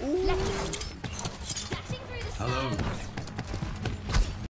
Hello.